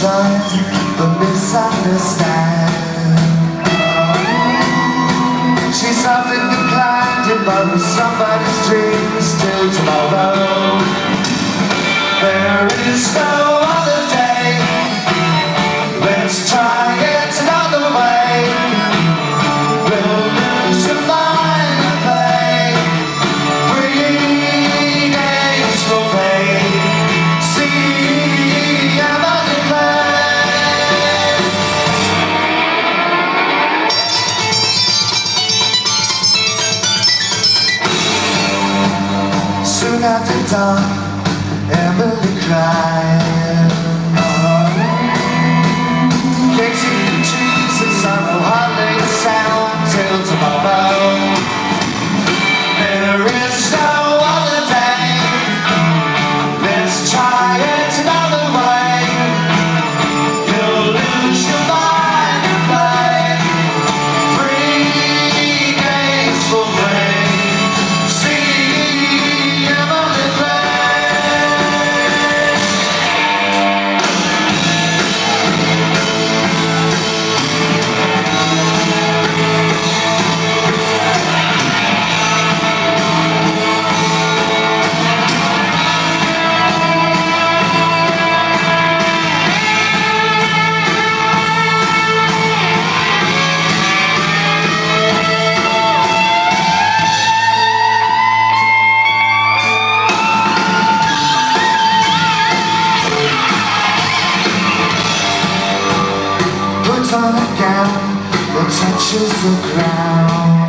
trying to keep a misunderstanding after dawn, Emily cried. on a gown that touches the ground.